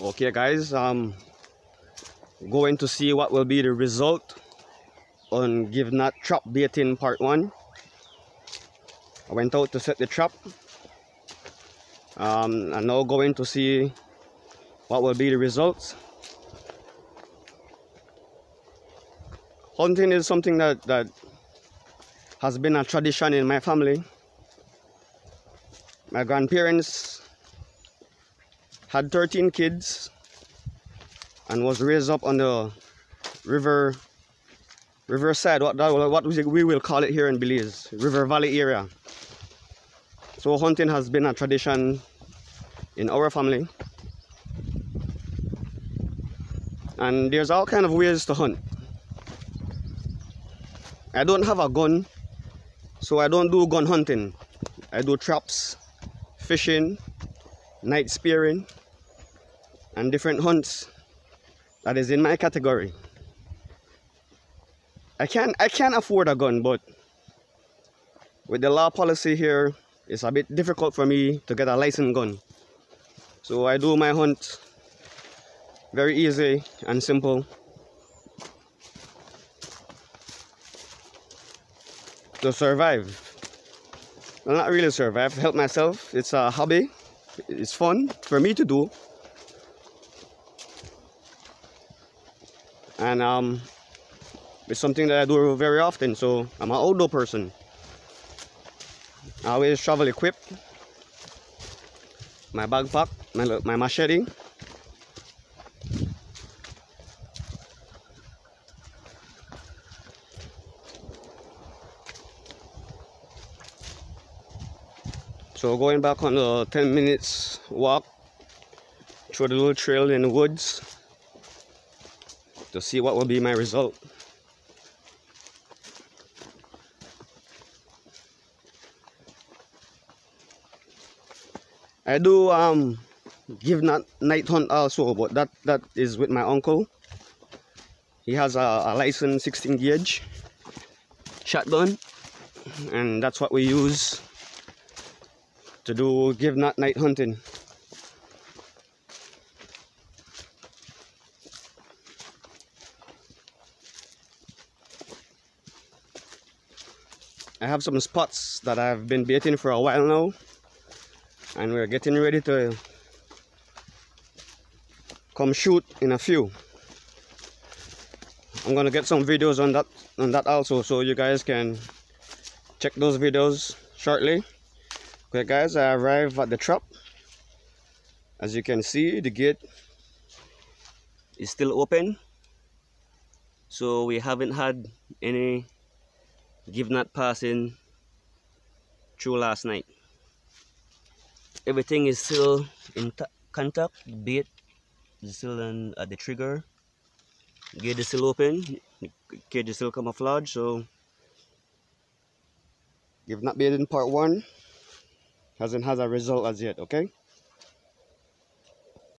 okay guys um going to see what will be the result on gibnut trap baiting part one. I went out to set the trap. Um i'm now going to see what will be the results. Hunting is something that that has been a tradition in my family. My grandparents had 13 kids and was raised up on the river riverside what what we will call it here in Belize river valley area. So hunting has been a tradition in our family. And there's all kind of ways to hunt. I don't have a gun so I don't do gun hunting. I do traps fishing night spearing and different hunts that is in my category. I can't I can't afford a gun, but with the law policy here, it's a bit difficult for me to get a licensed gun. So I do my hunt very easy and simple. To survive. Well, not really survive, help myself. It's a hobby. It's fun for me to do. And um, it's something that I do very often so I'm an outdoor person. I always travel equipped my backpack my, my machete. So going back on the 10 minutes walk through the little trail in the woods to see what will be my result. I do um gibnut night hunt also, but that that is with my uncle. He has a, a licensed 16 gauge shotgun, and that's what we use to do gibnut night hunting. I have some spots that I've been baiting for a while now and we're getting ready to come shoot in a few. I'm gonna get some videos on that on that also so you guys can check those videos shortly. Okay guys I arrived at the trap. As you can see the gate is still open so we haven't had any gibnut passing through last night. Everything is still in contact bait is still in, at uh, the trigger. Gate is still open cage is still camouflage so gibnut bait in part one hasn't has a result as yet okay